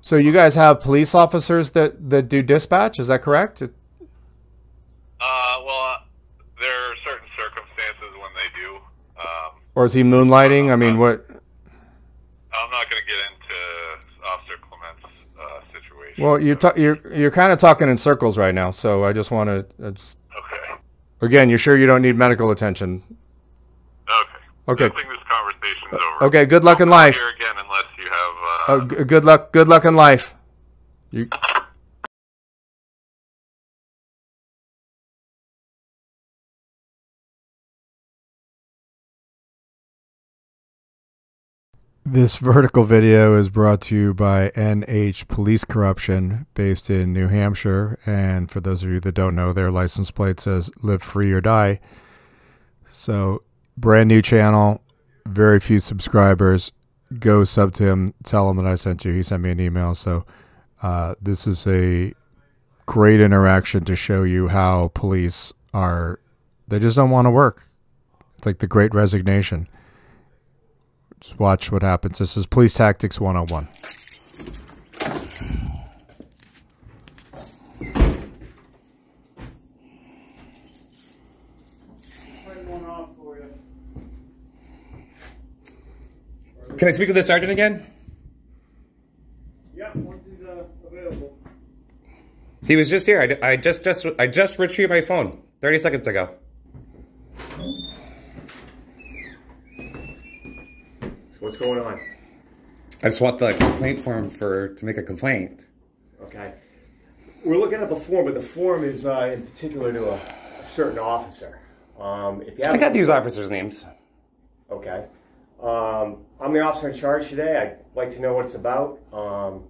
So you guys have police officers that, that do dispatch, is that correct? Uh, well, uh, there are certain circumstances when they do. Um, Or is he moonlighting? I mean, what? I'm not going to get into Officer Clement's uh, situation. Well, you're, ta- you're, you're kind of talking in circles right now, so I just want to, uh, just, okay. again, you're sure you don't need medical attention? Okay. Okay. I think this conversation's over. Okay, good luck in I'll life. Here again, unless Uh, g- good luck, good luck in life. You, This vertical video is brought to you by NH Police Corruption, based in New Hampshire. And for those of you that don't know, their license plate says "Live Free or Die." So, brand new channel, very few subscribers. Go sub to him. Tell him that I sent you. He sent me an email. So, uh, this is a great interaction to show you how police are. They just don't want to work. It's like the Great Resignation. Just watch what happens. This is Police Tactics 101. Can I speak to the sergeant again? Yeah, once he's uh, available. He was just here. I, I just just I just retrieved my phone 30 seconds ago. What's going on? I just want the complaint form for to make a complaint. Okay. We're looking at a form, but the form is uh, in particular to a, a certain officer. Um, if you have I got these officers' names. Okay. Um, I'm the officer in charge today. I'd like to know what it's about. Um,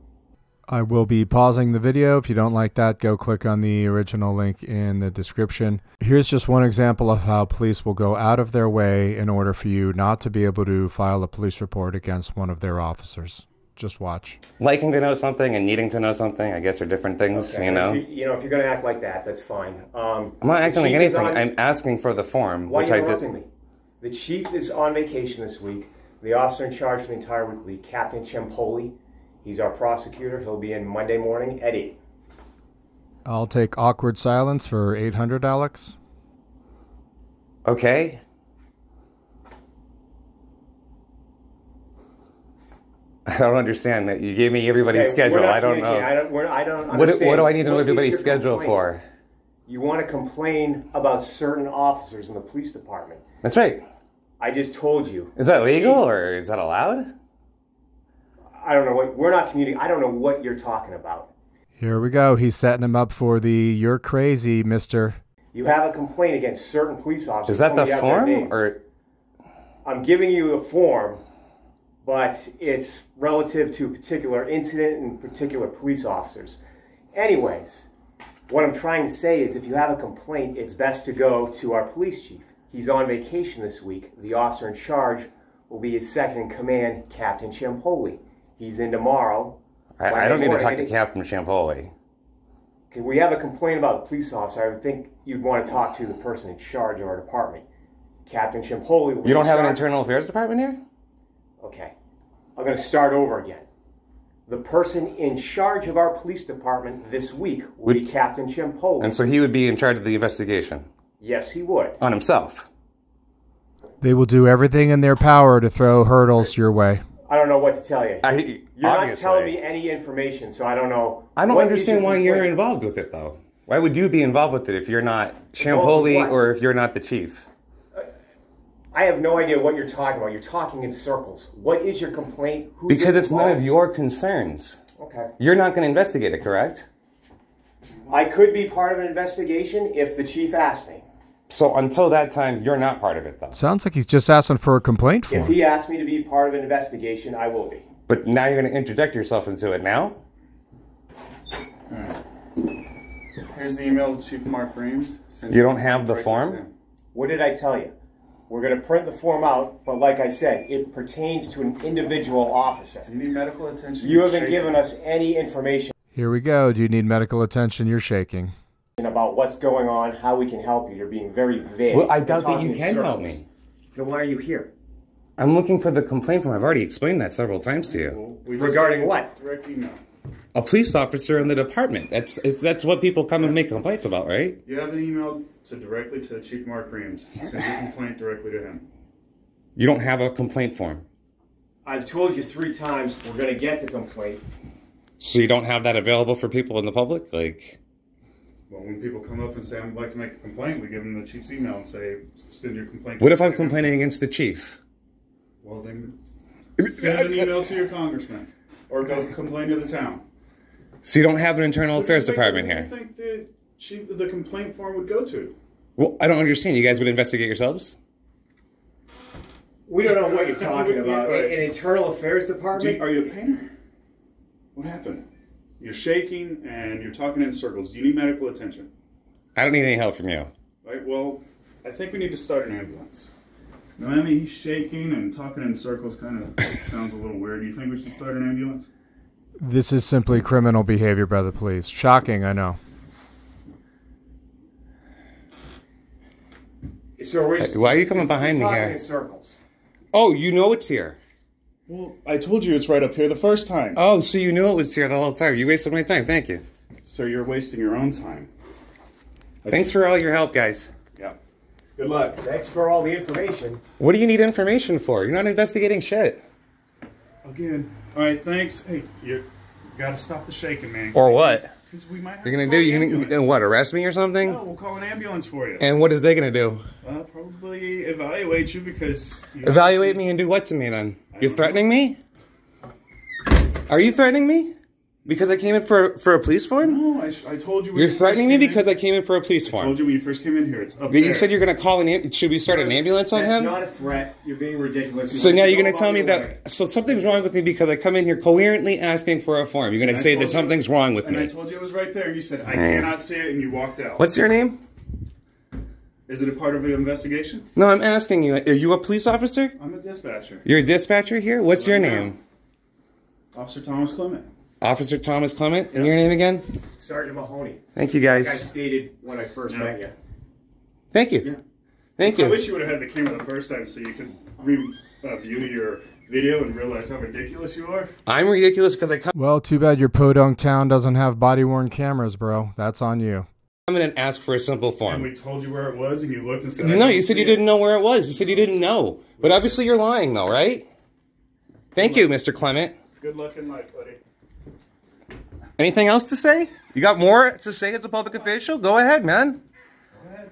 I will be pausing the video. If you don't like that, go click on the original link in the description. Here's just one example of how police will go out of their way in order for you not to be able to file a police report against one of their officers. Just watch. Liking to know something and needing to know something, I guess, are different things. okay, You know, If you, you know, if you're going to act like that, that's fine. Um, I'm not acting like anything. on- I'm asking for the form, Why are which you I interrupting did. me? The chief is on vacation this week. The officer in charge for the entire week will be Captain Chimpoli. He's our prosecutor. He'll be in Monday morning at 8. I'll take awkward silence for 800, Alex. Okay. I don't understand that you gave me everybody's Okay, schedule. I don't know. I don't, I don't What, do- what do I need to know everybody's schedule complaint? for? You want to complain about certain officers in the police department. That's right. I just told you. Is that legal chief- or is that allowed? I don't know what we're not communicating. I don't know what you're talking about. Here we go. He's setting him up for the "You're crazy, Mister." You have a complaint against certain police officers. Is that the me you have their form or I'm giving you a form, but it's relative to a particular incident and particular police officers. Anyways, what I'm trying to say is if you have a complaint, it's best to go to our police chief. He's on vacation this week. The officer in charge will be his second in command, Captain Champoli. He's in tomorrow. I, I don't need to talk to Captain Champoli. Okay, we have a complaint about the police officer. I would think you'd want to talk to the person in charge of our department. Captain Chimpoli will You don't have an internal affairs department here? Okay. I'm going to start over again. The person in charge of our police department this week will be Captain Chimpoli. And so he would be in charge of the investigation yes, he would. on himself. They will do everything in their power to throw hurdles your way. I don't know what to tell you. I, you're obviously. not telling me any information, so I don't know. I don't understand your why you're complaint. involved with it, though. Why would you be involved with it if you're not Involved Champoli or if you're not the chief? Uh, I have no idea what you're talking about. You're talking in circles. What is your complaint? Who's Because it's none of your concerns. Okay. You're not going to investigate it, correct? I could be part of an investigation if the chief asked me. So until that time, you're not part of it, though. Sounds like he's just asking for a complaint form. If he asks me to be part of an investigation, I will be. But now you're going to interject yourself into it now? Here's the email to Chief Mark Reams. You don't have the form? What did I tell you? We're going to print the form out, but like I said, it pertains to an individual officer. Do you need medical attention? You haven't shaking. given us any information Here we go. Do you need medical attention? You're shaking. About what's going on, how we can help you. You're being very vague. Well, I You're doubt that you in can help me. Then why are you here? I'm looking for the complaint form. I've already explained that several times to you. Well, Regarding what? Direct email. A police officer in the department. That's that's what people come and make complaints about, right? You have an email to directly to Chief Mark Reams. Send your complaint directly to him. You don't have a complaint form, I've told you three times we're going to get the complaint. so you don't have that available for people in the public. Like, Well, when people come up and say, I'd like to make a complaint, we give them the chief's email and say, send your complaint. what if I'm complaining against the chief? Well, then send an email to your congressman or go complain to the town. So you don't have an internal Who do you affairs think- department who do here. you think the, chief, the complaint form would go to? Well, I don't understand. You guys would investigate yourselves? We don't know what you're talking about. Right. An internal affairs Do department? you, are you a painter? What happened? You're shaking and you're talking in circles. Do you need medical attention? I don't need any help from you. Right. Well, I think we need to start an ambulance. Noemi, he's shaking and talking in circles. Kind of sounds a little weird. Do you think we should start an ambulance? This is simply criminal behavior by the police. Shocking, I know. So we're Hey, why are you coming behind me talking here? in circles. Oh, you know it's here. Well, I told you it's right up here the first time. Oh, so you knew it was here the whole time. You wasted my time. Thank you. So you're wasting your own time. Thanks for all your help, guys. Yeah. Good luck. Thanks for all the information. What do you need information for? You're not investigating shit. Again. All right. Thanks. Hey, you, you got to stop the shaking, man. Or what? Because we might. Have You're gonna do? an You gonna what? Arrest me or something? No, we'll call an ambulance for you. And what is they gonna do? uh, probably evaluate you because. You Evaluate me and do what to me then? You're threatening me? Are you threatening me? Because I came in for for a police form? No, I, I told you. when You're you first threatening me came in- because I came in for a police I form. told you when you first came in here. It's up You there. said you're gonna call an. am- Should we start an ambulance on That's him? not a threat. You're being ridiculous. So now you're going to tell me your way. that so something's wrong with me because I come in here coherently asking for a form. You're going to say told that you- something's wrong with me. And I told you it was right there. And you said I cannot see it, and you walked out. What's your name? Is it a part of the investigation? No, I'm asking you. Are you a police officer? I'm a dispatcher, You're a dispatcher here. What's your Right now. name? Officer Thomas Clement. Officer Thomas Clement. And your name again? Sergeant Mahoney. Thank you, Like I stated when I first Yeah. met you. Thank you. Yeah. Thank I wish you would have had the camera the first time so you could review uh, your video and realize how ridiculous you are. I'm ridiculous because I come Well, too bad your podunk town doesn't have body worn cameras, bro. That's on you. In and ask for a simple form. And we told you where it was, and you looked and said, I No, don't you said see you it. didn't know where it was. You said you didn't know. But obviously you're lying, though, right? Thank you, Mr. Clement. Good luck in life, buddy. Anything else to say? You got more to say as a public official? Go ahead, man. Go ahead.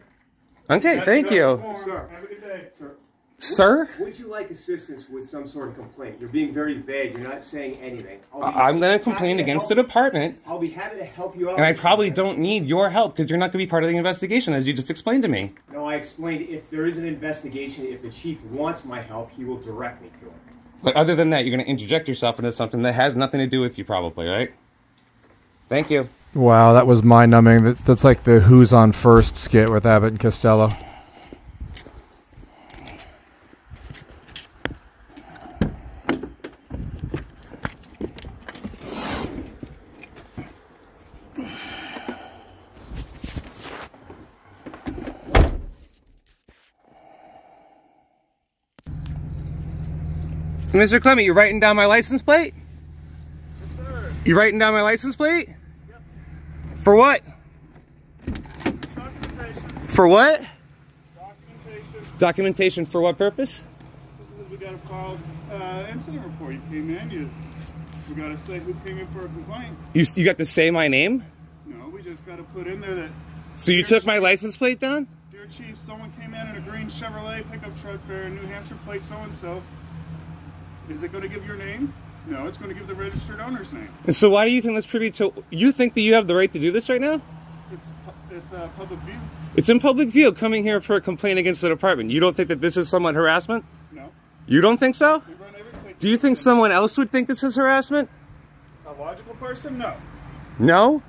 Okay, thank you. Sir. Have a good day. Sir, Sir? would you like assistance with some sort of complaint? You're being very vague. You're not saying anything. I'll be I- I'm going to complain against the department, I'll be happy to help you out. and I probably something. don't need your help because you're not going to be part of the investigation, as you just explained to me. No, I explained if there is an investigation, if the chief wants my help, he will direct me to it. But other than that, you're going to interject yourself into something that has nothing to do with you, probably, right? Thank you. Wow, that was mind numbing. That, that's like the Who's on First skit with Abbott and Costello. Mr. Clement, you writing down my license plate? Yes, sir. You writing down my license plate? Yes. For what? Documentation. For what? Documentation. Documentation for what purpose? Because we got to file uh, incident report. You came in. You. We got to say who came in for a complaint. You, you got to say my name? No, we just got to put in there that So you took my license plate down? Dear Chief, someone came in in a green Chevrolet pickup truck bearing New Hampshire plate so and so. Is it going to give your name? No, it's going to give the registered owner's name. And so why do you think that's privy to? You think that you have the right to do this right now? It's it's a public view. It's in public view coming here for a complaint against the department. You don't think that this is somewhat harassment? No, You don't think so? we run every. Do you think someone else would think this is harassment? a logical person? No. No?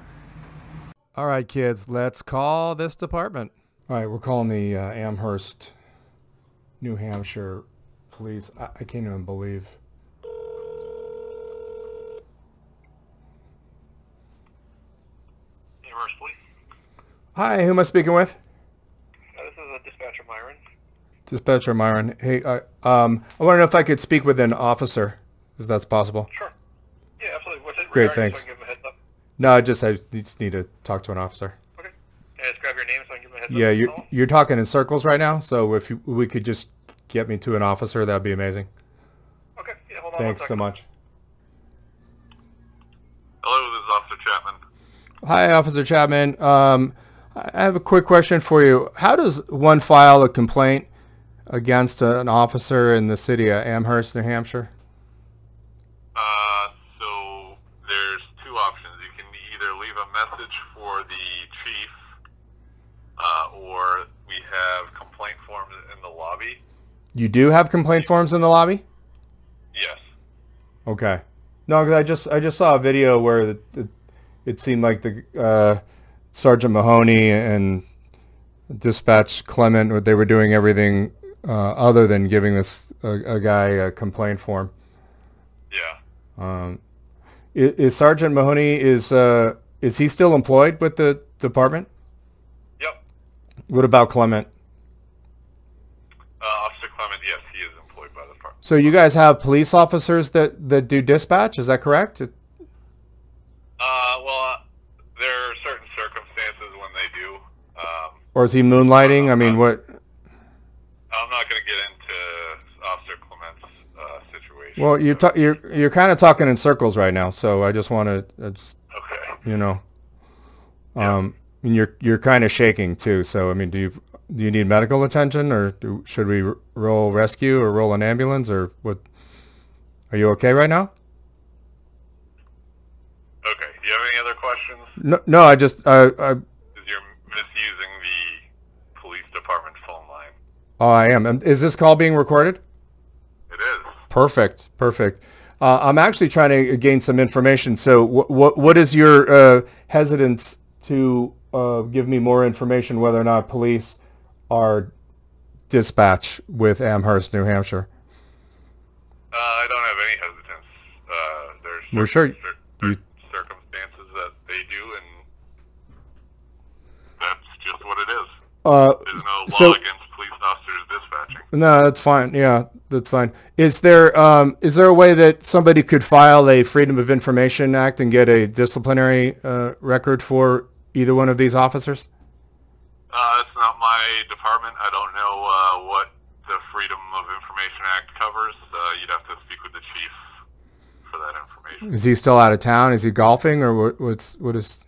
All right, kids, let's call this department. All right, we're calling the uh, Amherst, New Hampshire police. I, I can't even believe. Amherst Police. Hi, who am I speaking with? Uh, this is a dispatcher Myron. Dispatcher Myron. Hey, I, um, I want to know if I could speak with an officer, if that's possible. Sure. Yeah, absolutely. What's it Great, thanks. So I can give him a heads up? No, I just I just need to talk to an officer. Okay. Can I just grab your name so I can give him a heads Yeah, up? you're you're talking in circles right now. So if you, we could just get me to an officer, that'd be amazing. Okay. Yeah, hold on Thanks one so much. Hello, this is Officer Chapman. Hi, Officer Chapman. Um, I have a quick question for you. How does one file a complaint against an officer in the city of Amherst, New Hampshire? Uh, so there's two options. You can either leave a message for the chief, uh, or we have complaint forms in the lobby. You do have complaint forms in the lobby? Yes. Okay. No, 'cause I just I just saw a video where it, it, it seemed like the uh, Sergeant Mahoney and Dispatch Clement they were doing everything uh, other than giving this a, a guy a complaint form. Yeah. Is, is Sergeant Mahoney is uh, is he still employed with the department? Yep. What about Clement? Uh, Officer Clement, yes, he is employed by the department. So you guys have police officers that, that do dispatch? Is that correct? Uh, well, uh, there are certain circumstances when they do. Um, Or is he moonlighting? I mean, what? I'm not going to get into Officer Clement's uh, situation. Well, you're ta- you're you're kind of talking in circles right now. So I just want to, uh, just okay. you know, um, and you're you're kind of shaking too. So I mean, do you do you need medical attention, or do, should we r- roll rescue or roll an ambulance, or what? Are you okay right now? Okay. Do you have any other questions? No, no. I just I, I you're misusing the police department phone line. oh I am. Um, Is this call being recorded? It is. Perfect, perfect. Uh, I'm actually trying to gain some information. So, what what what is your uh, hesitance to uh, give me more information whether or not police are dispatch with Amherst, New Hampshire? Uh, I don't have any hesitance. Uh, there's We're sure cer- you- circumstances that they do, and that's just what it is. Uh, There's no law so against police officers dispatching. no, that's fine. Yeah, that's fine. Is there um, is there a way that somebody could file a Freedom of Information Act and get a disciplinary uh, record for either one of these officers? Uh, it's not my department. I don't know uh, what the Freedom of Information Act covers. Uh, you'd have to speak with the chief for that information. Is he still out of town? Is he golfing, or what, what's what is?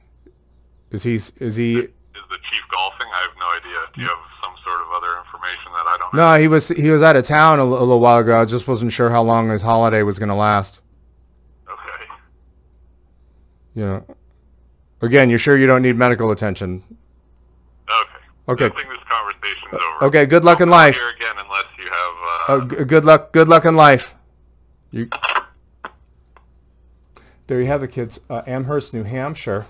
Is he is he? Is the chief golfing? I have no idea. Do you have some sort of other information that I don't No, he was he was out of town a, a little while ago. I just wasn't sure how long his holiday was going to last. Okay. Know. Again, you're sure you don't need medical attention? Okay. Okay. I think this conversation's over. Okay. Good luck in Don't come life. Again, unless you have. Uh, Uh, good luck. Good luck in life. You. There you have it, kids. Uh, Amherst, New Hampshire.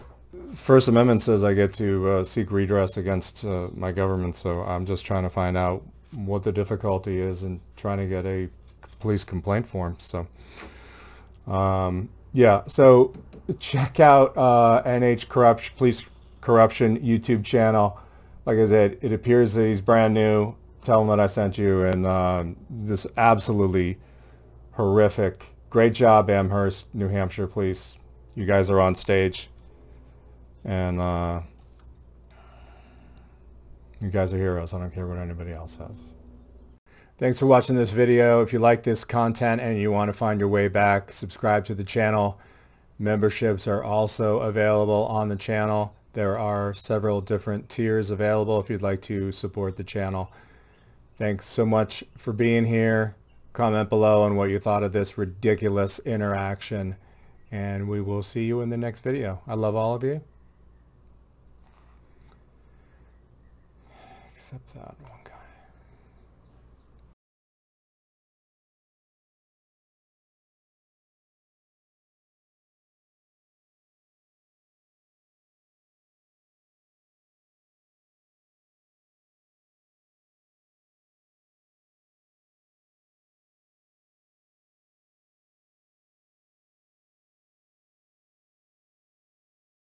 First Amendment says I get to uh, seek redress against uh, my government, so I'm just trying to find out what the difficulty is in trying to get a police complaint form. So, um, yeah. So check out uh, NH Corruption Police Corruption YouTube channel. Like I said, it appears that he's brand new. Tell him that I sent you, and um, this absolutely horrific. Great job, Amherst, New Hampshire Police. You guys are on stage, and uh, you guys are heroes. I don't care what anybody else says. Thanks for watching this video. If you like this content and you want to find your way back, subscribe to the channel. Memberships are also available on the channel. There are several different tiers available if you'd like to support the channel. Thanks so much for being here. Comment below on what you thought of this ridiculous interaction. And we will see you in the next video. I love all of you. Except that one.